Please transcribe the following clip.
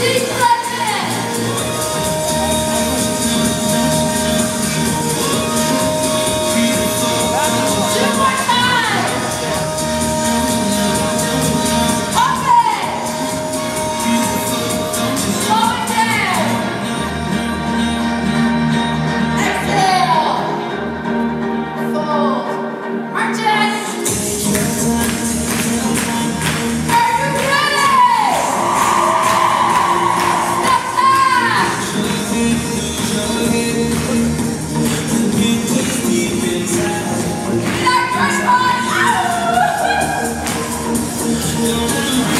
see. slow